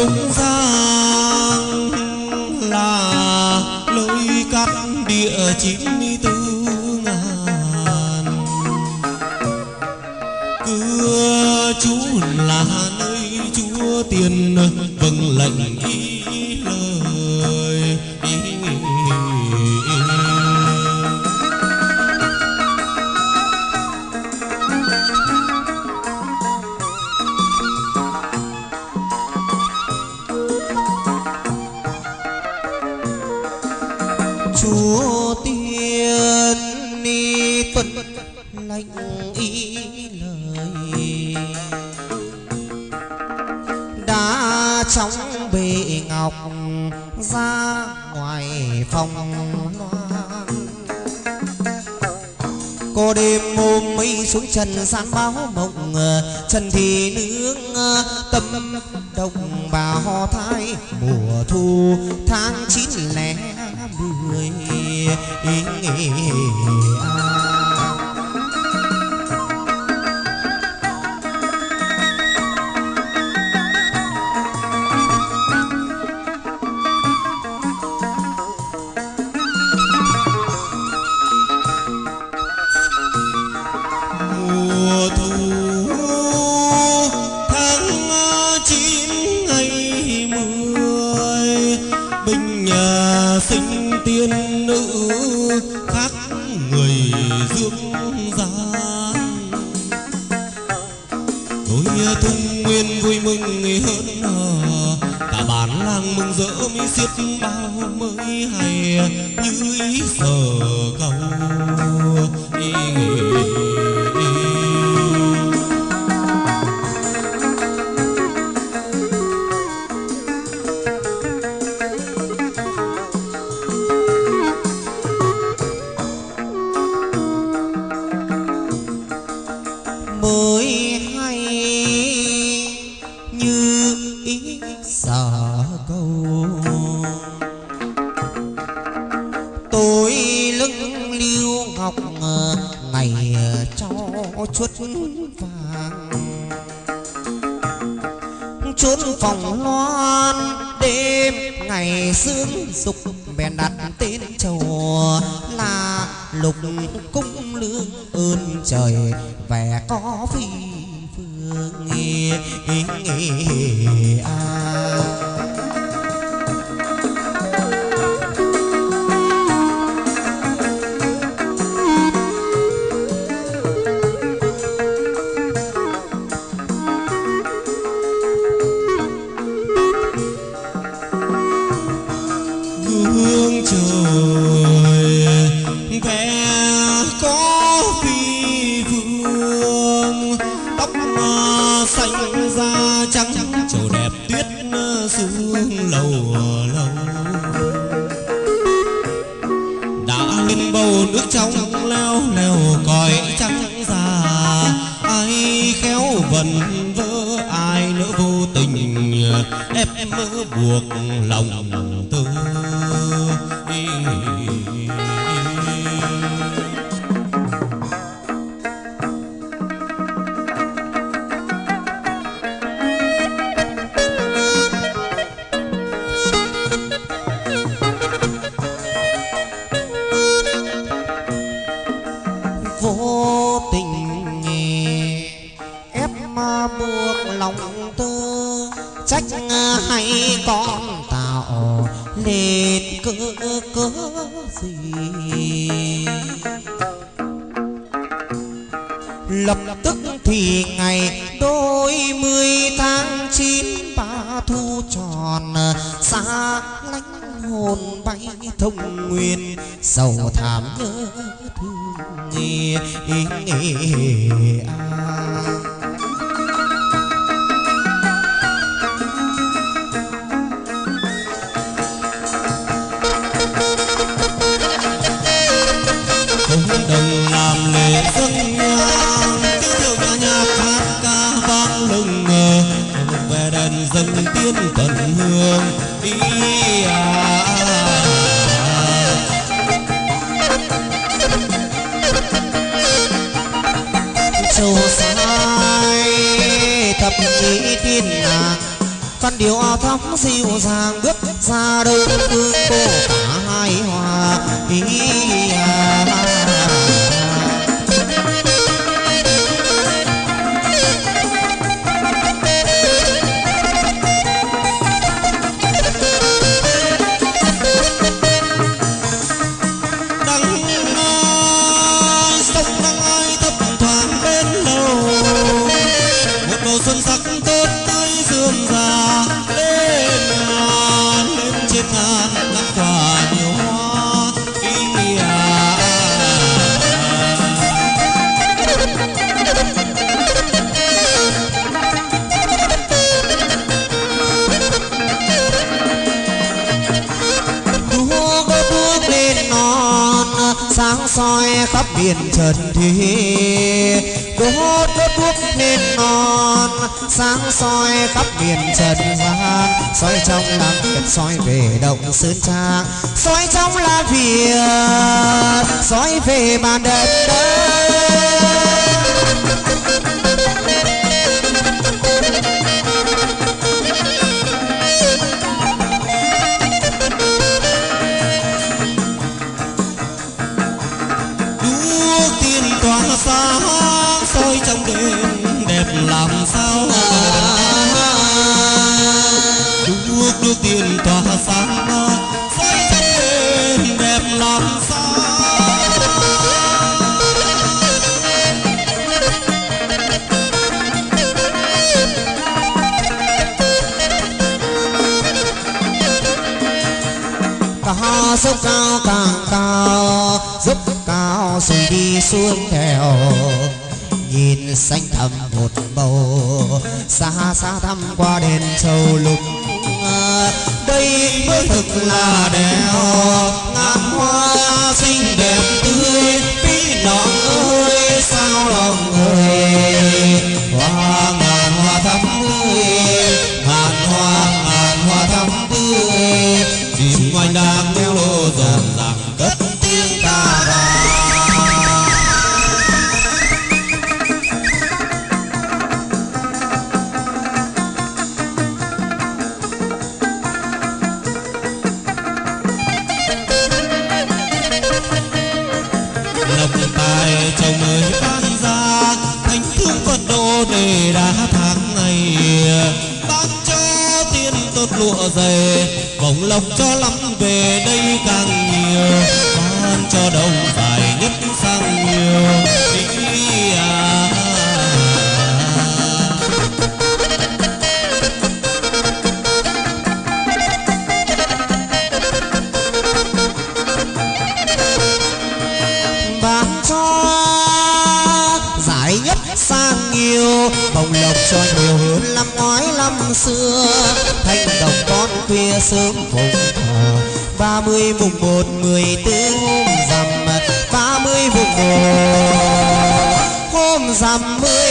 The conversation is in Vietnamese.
lục giang là lối cắt địa chín mươi tư ngàn. Cưa chú là nơi chúa tiền vâng lệnh ý lời chúa tiên ni tuân lệnh ý lời. Đã trong bệ ngọc ra ngoài phòng. Có đêm hôm mây xuống trần gian báo mộng ờ, trần thì nướng ờ, tâm đồng bà ho thái mùa thu tháng chín lẻ mười à. Nhà sinh tiên nữ khác người dương gian tôi thung nguyên vui mừng hơn hờ cả bản làng mừng rỡ mi xiết bao mới hay như ý sở cầu. Ý nghĩa lưu ngọc ngày ờ, cho chuốt vàng chốn phòng loan đêm ngày sương dục bèn đặt tên chầu là lục cung lương ơn trời, vẻ có phi phương nghi à. À, lâu lầu lầu đã lên bầu nước trong leo leo còi trắng già ai khéo vần vỡ ai nỡ vô tình ép mơ buộc lòng. Trách ờ, hay con tạo nên cớ cớ gì lập tức thì ngày đôi mươi tháng chín ba thu tròn ờ, xa lánh hồn bay thông nguyên sầu thảm nhớ thương nghề nghề à. Châu sai điệu thắm dịu dàng bước ra đâu phương cô cả hai hòa ý sáng soi khắp biển trần thế đốt đốt bước nên non, sáng soi khắp biển trần gian soi trong làm việc soi về động sơn trang. Soi trong là việc soi về bàn đất đất. Đẹp làm sao đuốc nước tiên tỏa sáng soi trong đẹp làm sao cao dốc cao càng cao, dốc cao rồi đi xuống theo nhìn xanh thẳm một màu xa xa thăm qua đền châu lục đây mới thực là đèo ngàn hoa xinh đẹp tươi. Phi nọ ơi, sao lòng người phật độ để đã tháng này. Ban cho tiên tốt lụa dày, bổng lộc cho lắm về đây càng nhiều. Ban cho đồng phải nhất sang nhiều. Hồng bồng lộc cho nhiều hơn năm ngoái năm xưa. Thanh đồng con khuya sớm vùng thờ. Ba mươi mùng một, mười tư hôm rằm. Ba mươi mùng một, hôm rằm mười